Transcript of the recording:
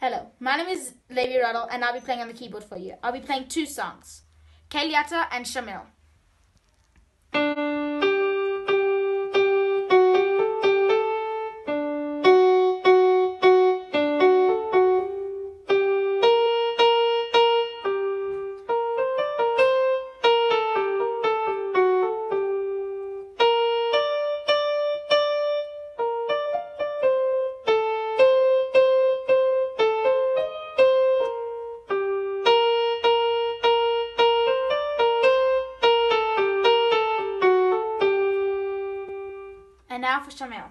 Hello, my name is Levi Rodal and I'll be playing on the keyboard for you. I'll be playing two songs, Kaliata and Shamil. And now for Shamil.